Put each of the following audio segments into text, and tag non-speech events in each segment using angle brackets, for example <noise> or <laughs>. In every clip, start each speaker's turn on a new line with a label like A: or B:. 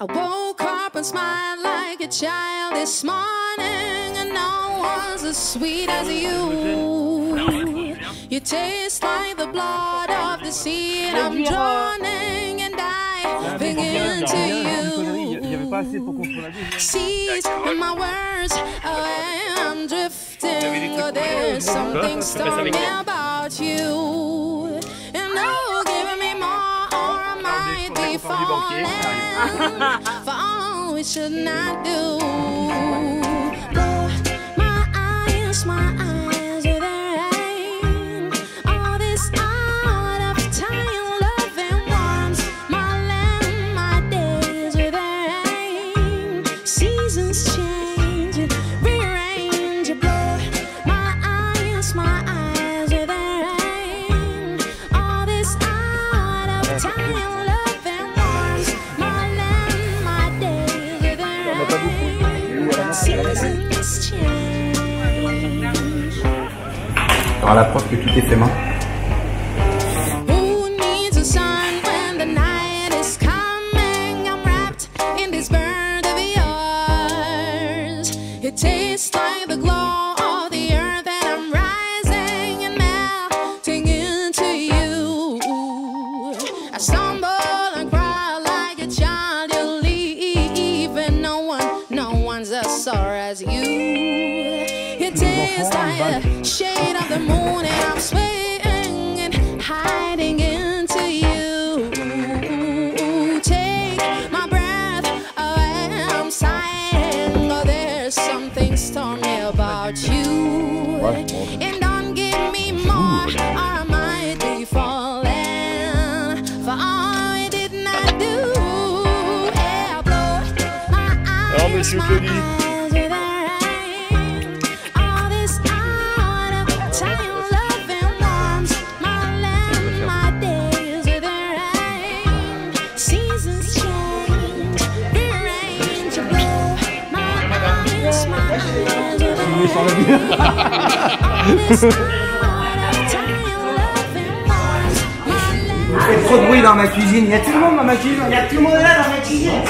A: I woke up and smiled like a child this morning, and no one's as sweet as you. You taste like the blood of the sea, and I'm drowning and diving into you. Seas in my words, oh, I'm drifting. Oh, there's something stormy about you, and oh, might be falling <laughs> for all we should not do. But my eyes, my eyes
B: Alors la preuve que tout est fait main.
A: Tastes like shade of the moon, and I'm swaying and hiding into you. Take my breath away, I'm sighing. Oh, there's something stormy about you. And don't give me more, or I might be falling for all I did not do. Yeah, blow my eyes, my eyes My land.
B: Il y a trop de bruit dans ma cuisine. Il y a tout le monde dans ma cuisine? Il y a tout le monde là dans ma cuisine.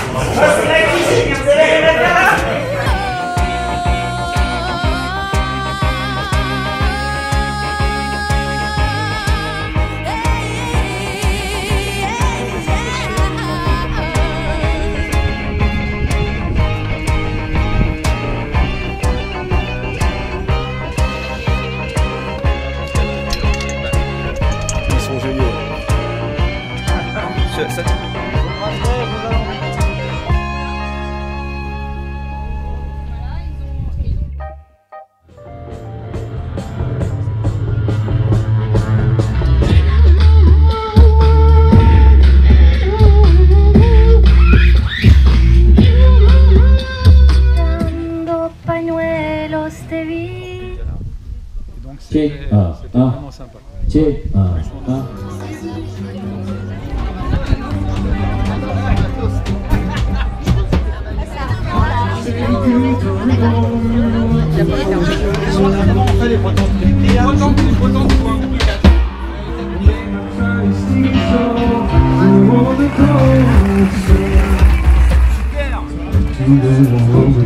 C: Sen... Te vi.
D: Ah, ah,
E: vraiment sympa.
D: Ah, ah.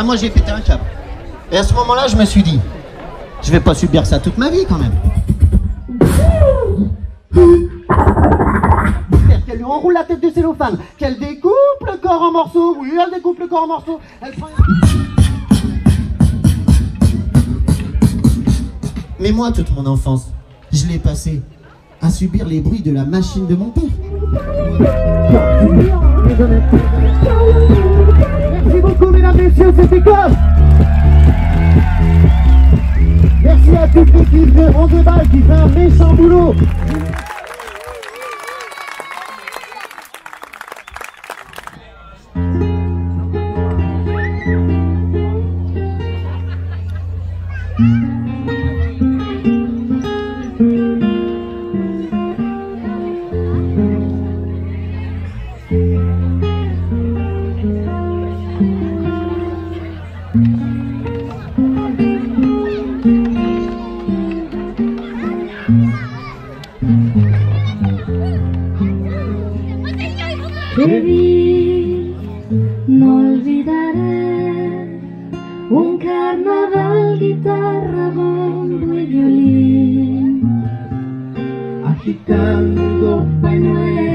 F: Ah, moi j'ai pété un câble. Et à ce moment-là, je me suis dit, je vais pas subir ça toute ma vie quand même. Qu'elle lui enroule la tête de cellophane, qu'elle découpe le corps en morceaux. Oui, elle découpe le corps en morceaux. Mais moi, toute mon enfance, je l'ai passé à subir les bruits de la machine de mon père. Merci beaucoup, mesdames, et messieurs, c'était quoi Merci à toute l'équipe de On Déballe qui fait un méchant boulot.
A: Te vi, no olvidaré un carnaval, guitarra, bombo y violín, agitando pañuelos.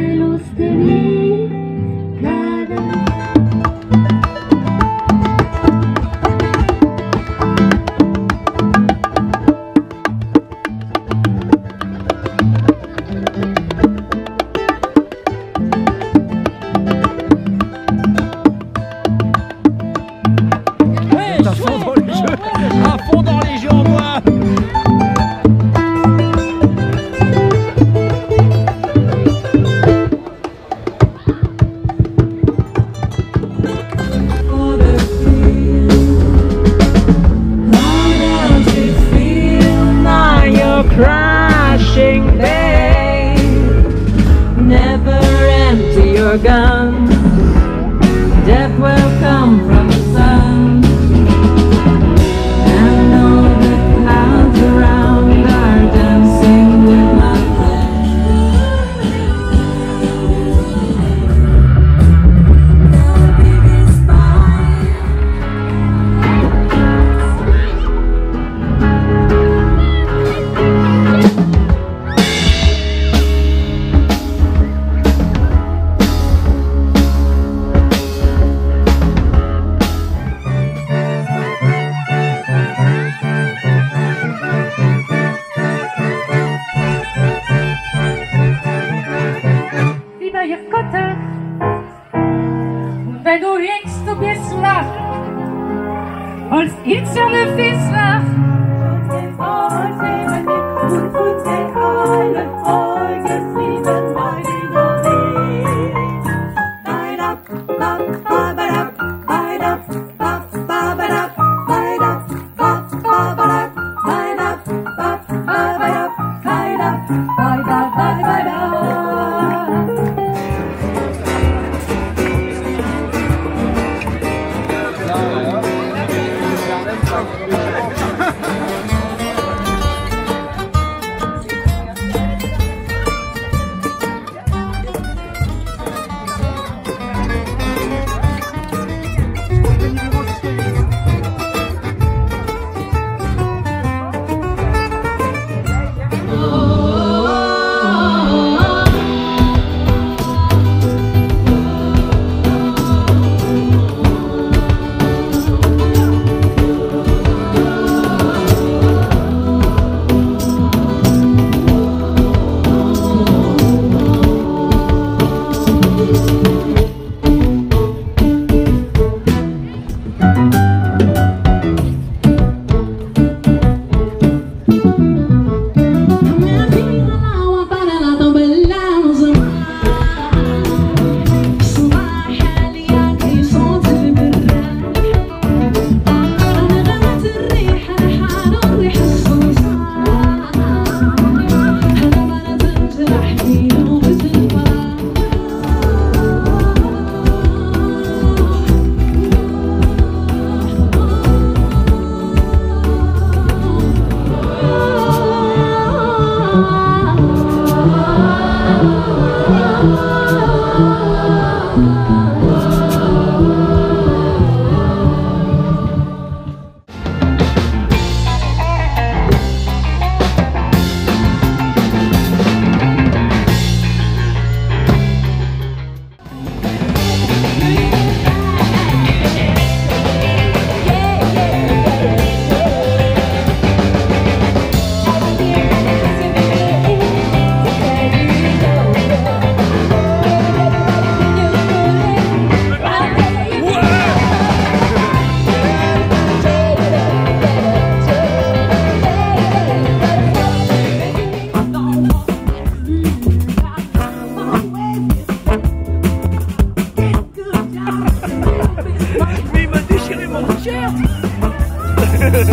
G: Mais il
A: m'a déchiré mon t-shirt.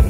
A: <laughs>